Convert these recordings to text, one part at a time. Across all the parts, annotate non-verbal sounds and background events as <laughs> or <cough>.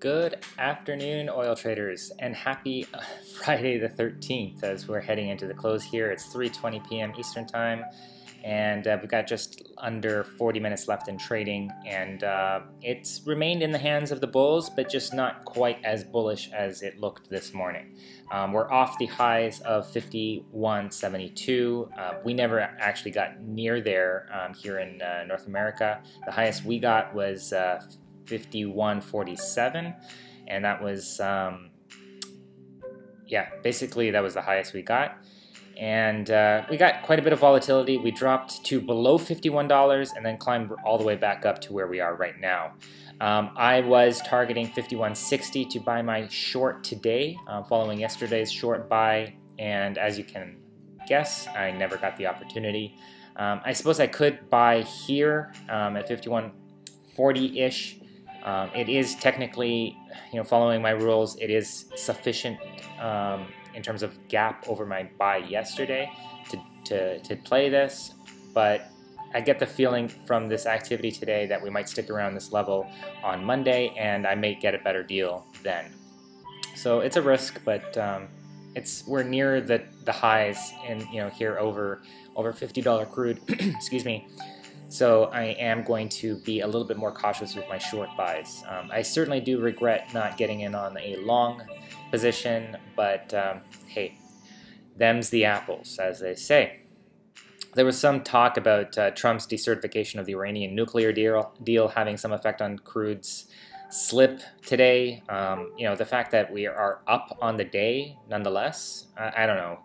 Good afternoon, oil traders, and happy uh, <laughs> Friday the 13th as we're heading into the close here. It's 3.20 p.m. Eastern Time, and uh, we've got just under 40 minutes left in trading, and uh, it's remained in the hands of the bulls, but just not quite as bullish as it looked this morning. Um, we're off the highs of 51.72. Uh, we never actually got near there um, here in uh, North America. The highest we got was uh, 51.47, and that was, um, yeah, basically that was the highest we got. And uh, we got quite a bit of volatility. We dropped to below $51 and then climbed all the way back up to where we are right now. Um, I was targeting 51.60 to buy my short today, uh, following yesterday's short buy. And as you can guess, I never got the opportunity. Um, I suppose I could buy here um, at 51.40-ish um, it is technically, you know, following my rules, it is sufficient um, in terms of gap over my buy yesterday to, to, to play this, but I get the feeling from this activity today that we might stick around this level on Monday and I may get a better deal then. So it's a risk, but um, it's we're near the, the highs in you know here over over $50 crude, <clears throat> excuse me, so I am going to be a little bit more cautious with my short buys. Um, I certainly do regret not getting in on a long position, but um, hey, them's the apples, as they say. There was some talk about uh, Trump's decertification of the Iranian nuclear deal, deal having some effect on crude's slip today. Um, you know, the fact that we are up on the day, nonetheless, I, I don't know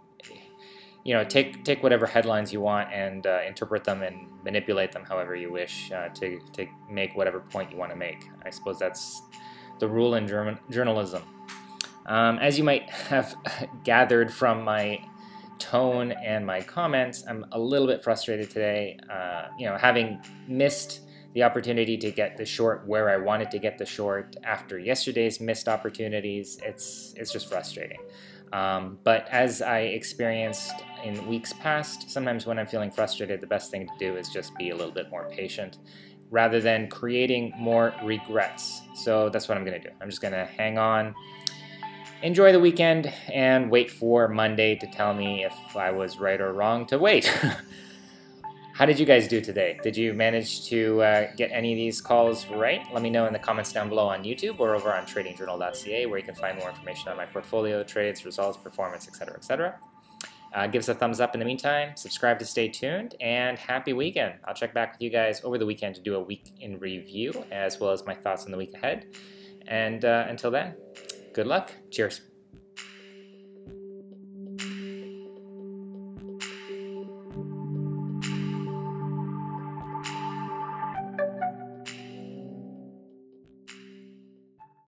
you know, take take whatever headlines you want and uh, interpret them and manipulate them however you wish uh, to to make whatever point you want to make. I suppose that's the rule in German journalism. Um, as you might have <laughs> gathered from my tone and my comments, I'm a little bit frustrated today. Uh, you know, having missed the opportunity to get the short where I wanted to get the short after yesterday's missed opportunities, it's it's just frustrating. Um, but as I experienced in weeks past, sometimes when I'm feeling frustrated, the best thing to do is just be a little bit more patient rather than creating more regrets. So that's what I'm going to do. I'm just going to hang on, enjoy the weekend, and wait for Monday to tell me if I was right or wrong to wait. <laughs> How did you guys do today? Did you manage to uh, get any of these calls right? Let me know in the comments down below on YouTube or over on tradingjournal.ca where you can find more information on my portfolio, trades, results, performance, etc., etc. Uh, give us a thumbs up in the meantime, subscribe to stay tuned, and happy weekend. I'll check back with you guys over the weekend to do a week in review as well as my thoughts on the week ahead. And uh, until then, good luck. Cheers.